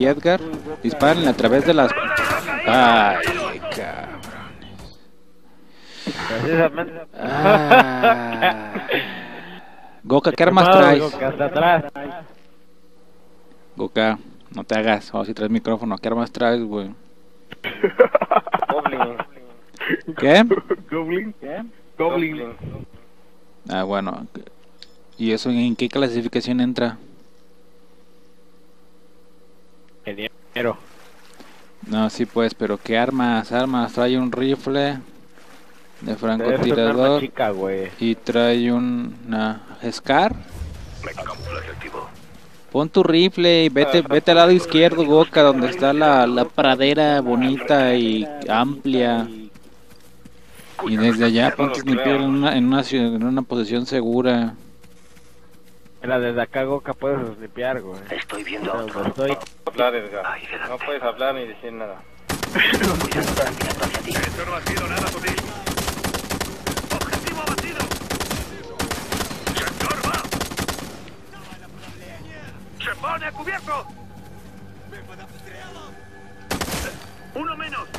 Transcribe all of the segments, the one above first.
Edgar. Disparen a través de las. Ay, cabrón. Precisamente. Ah. Goka, ¿qué armas traes? Hasta atrás. Goka, no te hagas. O si traes micrófono, ¿qué armas traes, güey? Goblin. ¿Qué? Goblin. ¿Qué? Goblin. Ah, bueno. ¿Y eso en qué clasificación entra? No, sí, pues, pero ¿qué armas? Armas, trae un rifle de francotirador chica, y trae un- una Scar. Pon tu rifle y vete, vete al lado izquierdo, Goka, donde está la, la pradera bonita y amplia. Y desde allá ponte snipear en una, en una, en una posición segura. Mira, desde acá Goka puedes limpiar, güey. Estoy viendo a otro. estoy. Hablar, Edgar. Ahí delante. No puedes hablar ni decir nada. Cuidado, están mirando hacia ti. Esto no ha sido nada sutil. Objetivo abatido. Sector va. Se pone a cubierto. Uno menos.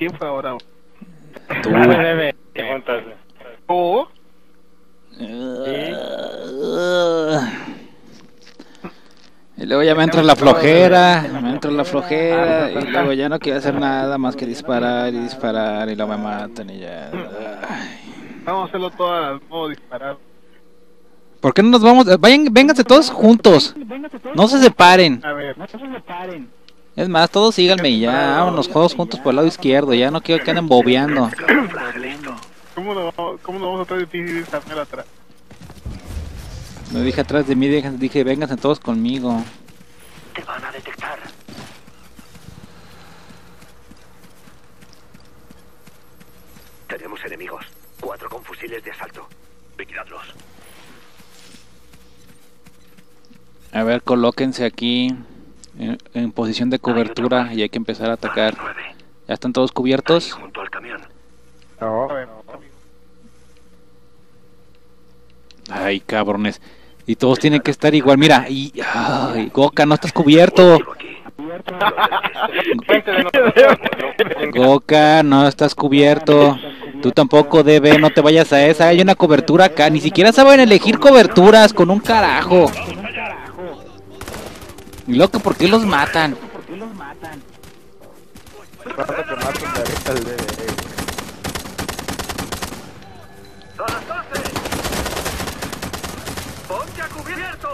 ¿Quién fue ahora? tú. ¿Qué cuentas? ¿Oh? Y luego ya me entra la flojera, me entra la flojera y luego ya no quiero hacer nada más que disparar y disparar y luego me matan y ya. Ay. Vamos a hacerlo todo al modo disparar. ¿Por qué no nos vamos? Vayan, vénganse todos juntos. No se separen. A ver. Es más, todos síganme y ya, vámonos todos juntos por el lado izquierdo. Ya no quiero que anden bobeando. ¿Cómo no, cómo vamos a traer difícil saber atrás? Me dije atrás de mí, dije, dije vénganse todos conmigo. Te van a detectar. Tenemos enemigos. Cuatro con fusiles de asalto. Vigiladlos. A ver, colóquense aquí en, en posición de cobertura y hay que empezar a atacar. ¿Ya están todos Ahí cubiertos? junto al camión. No. Ay, cabrones. Y todos tienen que estar igual. Mira, y. Ay, Goka, no estás cubierto. Goka, no estás cubierto. Tú tampoco, debe, no te vayas a esa. Hay una cobertura acá. Ni siquiera saben elegir coberturas con un carajo. Y loco, ¿por qué los matan? Pronto que maten de ahorita el bebé. ¡A las 12! ¡Ponte a cubierto!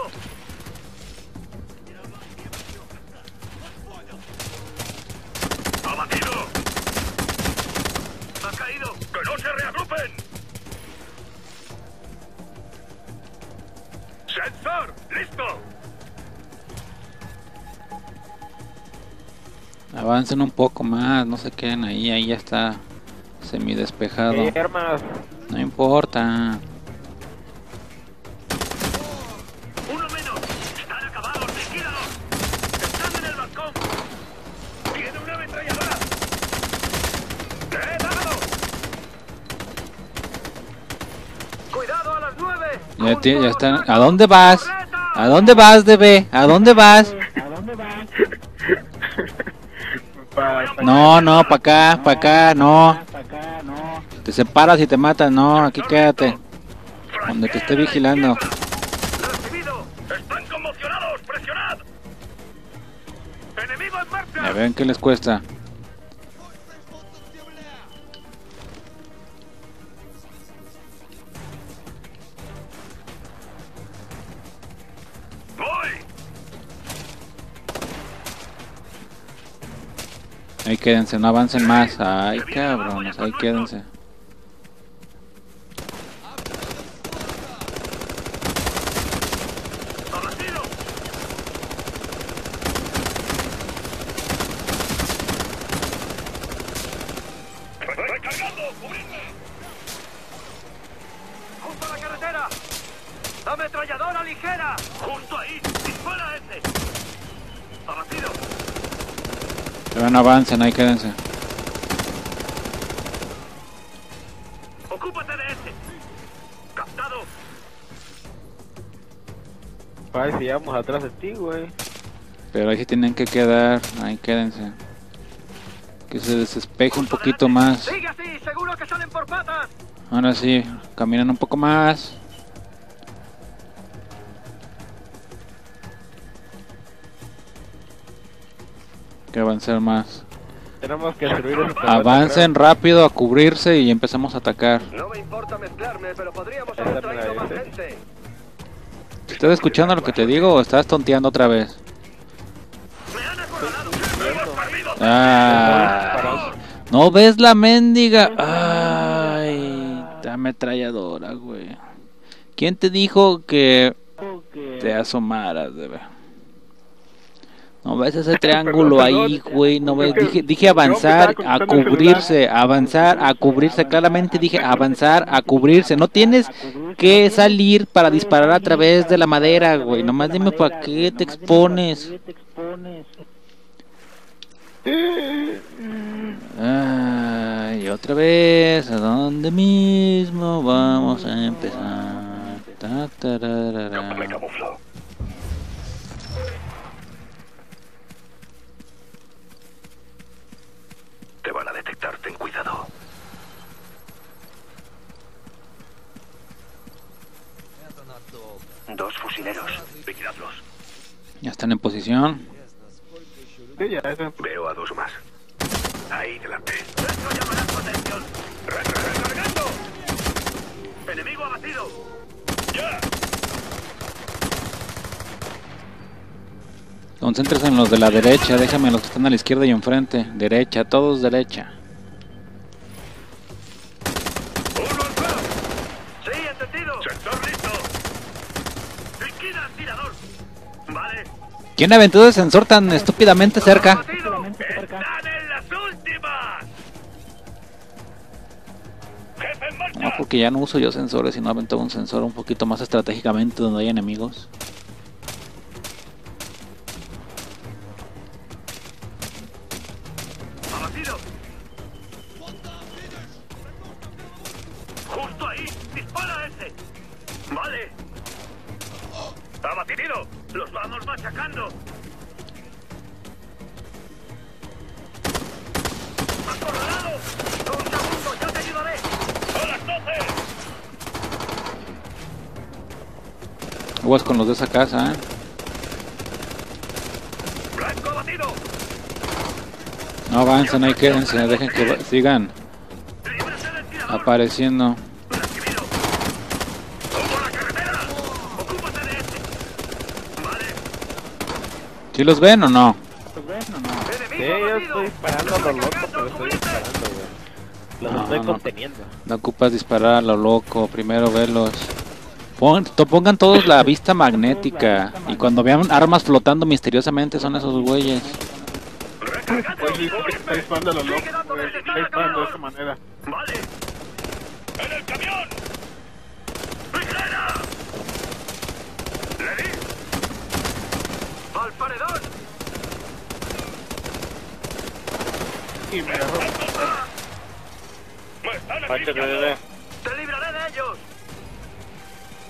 ¡Abatido! ¡Ha caído! ¡Que no se reagrupen! ¡Sensor! ¡Listo! Avancen un poco más, no se queden ahí. Ahí ya está semidespejado. ¿Qué armas? No importa. ¡Uno menos! ¡Están acabados! ¡Vigílalos! ¡Están en el balcón! ¡Tiene una ametralladora! ¡Cuidado a las nueve! Ya, ya están. ¿A dónde vas? ¿A dónde vas, DB? ¿A dónde vas? No, no, para acá, para acá, no. Te separas y te matas, no, aquí quédate. Donde te esté vigilando. A ver qué les cuesta. Ahí quédense, no avancen más. Ay, cabrones, ahí quédense. ¡Ametralladora ligera! ¡Justo ahí! ¡Dispara ese! ¡Abatido! Pero no avancen, ahí quédense. ¡Ocúpate de ese! ¡Captado! Ay, si llevamos atrás de ti, güey. Pero ahí sí tienen que quedar, ahí quédense. Que se desespeje un poquito más. ¡Sigue así! ¡Seguro que salen por patas! Ahora sí, caminan un poco más. Que avanzar más. Tenemos que destruir pedazo, Avancen rápido a cubrirse y empezamos a atacar. No me importa mezclarme, pero podríamos haber haber traído traído más más gente. gente. ¿Estás escuchando lo que te digo o estás tonteando otra vez? ¡Me han acorralado! ¡Hemos perdido! Ah, ¿No ves la mendiga? Ay, la ametralladora, güey. ¿Quién te dijo que te asomaras, de ver? No ves ese triángulo ahí, güey. No ves. Dije, dije avanzar, a cubrirse, avanzar, a cubrirse. Claramente dije avanzar, a cubrirse. No tienes que salir para disparar a través de la madera, güey. Nomás dime para qué te expones. Ay, otra vez, ¿a dónde mismo vamos a empezar? Ta, tararara. Me camuflo. Te van a detectar, ten cuidado. Dos fusileros. Vigiladlos. Ya están en posición. Sí, ya, eso. Veo a dos más. Ahí delante. ¡Esto llamará atención! Re- re- ¡Recargando! ¡Enemigo abatido! ¡Ya! Concéntrese en los de la derecha, déjame los que están a la izquierda y enfrente. Derecha, todos derecha. ¡Uno al suelo! ¡Sí, entendido! Sector listo. ¡Liquida al tirador! Vale. ¿Quién aventó el sensor tan estúpidamente cerca? No, porque ya no uso yo sensores, sino aventó un sensor un poquito más estratégicamente donde hay enemigos. ¡Justo ahí! ¡Dispara ese! ¡Vale! ¡Abatido! ¡Los vamos machacando! ¡Acorralado! ¡Un segundo! ¡Ya te ayudaré! ¡A las 12! Aguas con los de esa casa, ¿eh? ¡Blanco! No avancen, ahí quédense, dejen que sigan apareciendo. ¡Recibido! ¡Como la carretera! ¡Ocúpate de este! ¡Vale! ¿Sí los ven o no? Sí, ¡Enemigo yo abatido! estoy disparando a lo loco, pero estoy disparando, güey. Los No, estoy no. conteniendo. No ocupas disparar a lo loco, primero velos. Pon- to- pongan todos la vista magnética. Y cuando vean armas flotando misteriosamente son esos güeyes. Pues sí, porque está disparando a lo loco, güey. Está disparando de esa manera. ¡Vale! ¡En el camión! ¡Vigila! ¡Le di! ¡Al paredón! Y me bebé. ¡Te libraré de ellos!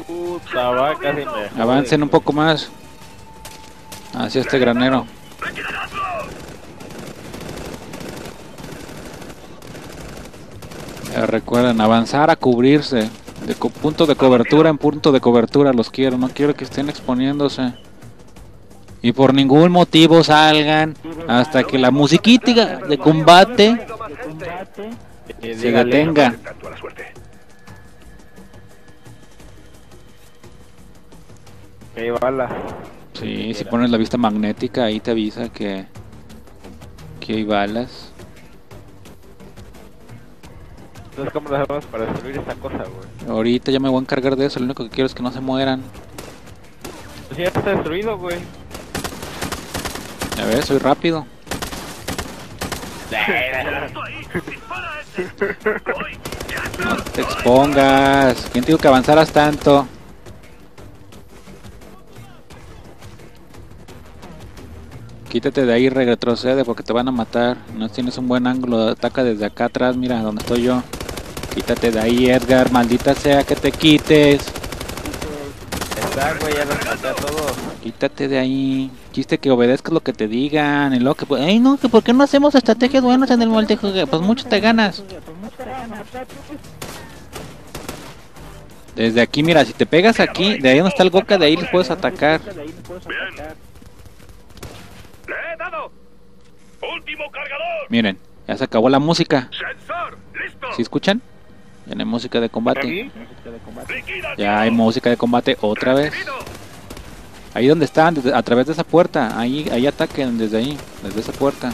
Puta, va casi me. Avancen un poco más. Hacia este granero. Recuerden, avanzar a cubrirse. De co- punto de cobertura en punto de cobertura los quiero. No quiero que estén exponiéndose. Y por ningún motivo salgan hasta que la musiquita de combate Eh, se detenga. Tanto a la suerte. Que hay balas. Sí, si pones la vista magnética ahí te avisa que, que hay balas. Entonces, ¿cómo lo hacemos para destruir esta cosa, güey? Ahorita ya me voy a encargar de eso. Lo único que quiero es que no se mueran. Pues ya está destruido, güey. A ver, soy rápido. No te expongas. ¿Quién te dijo que avanzaras tanto? Quítate de ahí, retrocede porque te van a matar. No tienes un buen ángulo, ataca desde acá atrás, mira donde estoy yo. Quítate de ahí, Edgar, maldita sea que te quites. Está, güey, ya los maté a todos. Quítate de ahí. Chiste que obedezcas lo que te digan. Y luego que, pues, ay, no, que por qué no hacemos estrategias buenas en el multijugador. Pues mucho te ganas. Desde aquí, mira, si te pegas aquí, de ahí donde está el Goka, de ahí les puedes atacar. Bien. ¡Le he dado! ¡Último cargador! Miren, ya se acabó la música. ¡Sensor! ¡Listo! ¿Sí escuchan? Ya no hay música de combate. ¿Aquí? ¡Liquida al Ya hay música de combate otra vez. Ahí donde están, a través de esa puerta. Ahí, ahí ataquen desde ahí, desde esa puerta.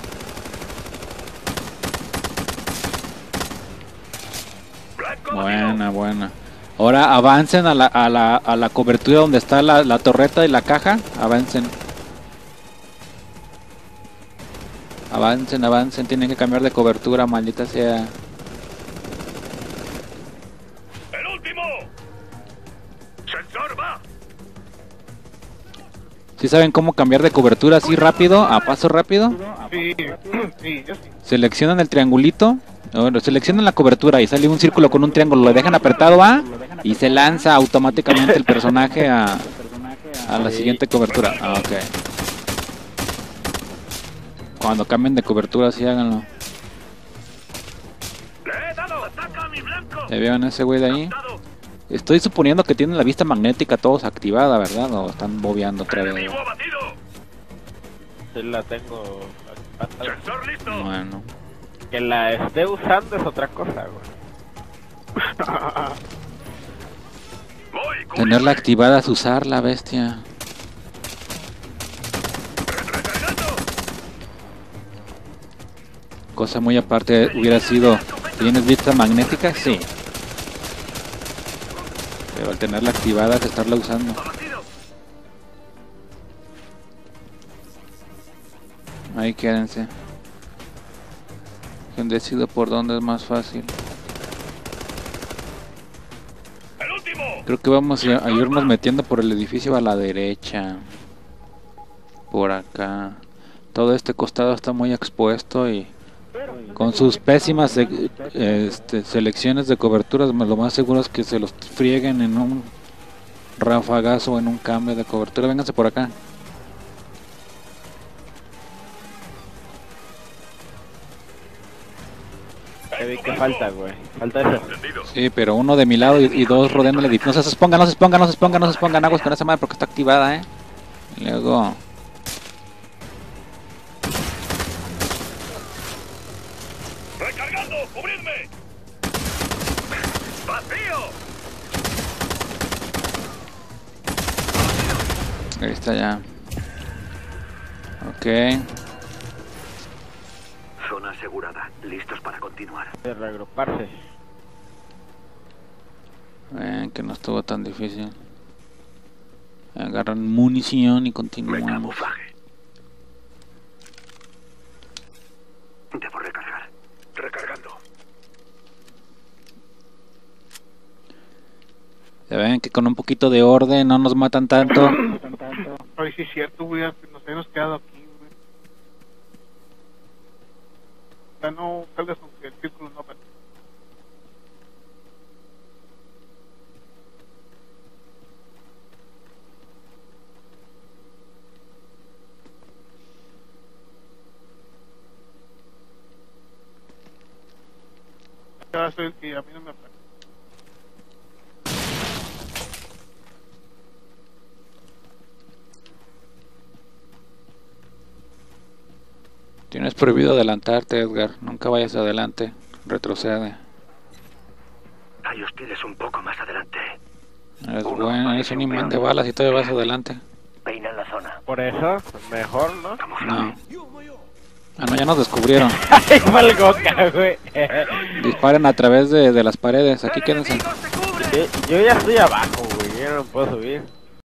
Buena, buena. Ahora avancen a la, a la, a la cobertura donde está la, la torreta y la caja. Avancen. Avancen, avancen. Tienen que cambiar de cobertura, maldita sea. ¿Sí saben cómo cambiar de cobertura así rápido, a paso rápido? Sí, sí, yo sí. Seleccionan el triangulito. Bueno, seleccionan la cobertura y sale un círculo con un triángulo. Lo dejan apretado A y se lanza automáticamente el personaje a, a la siguiente cobertura. Ah, ok. Cuando cambien de cobertura, sí háganlo. ¿Ya vieron ese güey de ahí? Estoy suponiendo que tienen la vista magnética todos activada, ¿verdad? O están bobeando otra vez. Sí la tengo. ¡Sensor listo! Bueno. Que la esté usando es otra cosa, Tenerla activada es usarla, bestia. Cosa muy aparte hubiera sido, ¿tienes vista magnética? Sí. Pero al tenerla activada es estarla usando. Ahí quédense. Quien por dónde es más fácil. Creo que vamos a irnos metiendo por el edificio a la derecha. Por acá. Todo este costado está muy expuesto y con sus pésimas este, selecciones de coberturas, lo más seguro es que se los frieguen en un rafagazo o en un cambio de cobertura. Vénganse por acá. ¿Qué vi que falta, güey? Falta eso. Sí, pero uno de mi lado y, y dos rodeando el edificio. No se expongan, no se expongan, no se expongan, no se expongan aguas con esa madre porque está activada, eh. Luego. Ahí está ya. Ok. Zona asegurada. Listos para continuar. De reagruparse. Ven, que no estuvo tan difícil. Agarran munición y continuamos. Ya ven que con un poquito de orden no nos matan tanto. Ay, sí es cierto, güey, nos hemos quedado aquí, güey. Ya no salgas aunque el círculo no aparezca. Ya soy el que a mí no me aparece. Tienes prohibido adelantarte, Edgar. Nunca vayas adelante. Retrocede. Hay hostiles un poco más adelante. Es bueno, es un imán de balas y todavía vas adelante. Peinan la zona. Por eso, mejor, ¿no? No. Ah, no, ya nos descubrieron. Disparen a través de, de las paredes. Aquí quédense. yo, yo ya estoy abajo, güey. Yo no puedo subir.